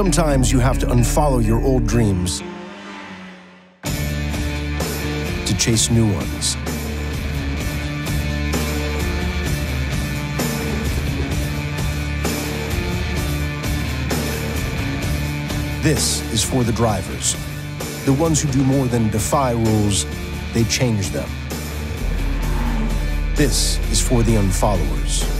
Sometimes you have to unfollow your old dreams to chase new ones. This is for the drivers, the ones who do more than defy rules, they change them. This is for the unfollowers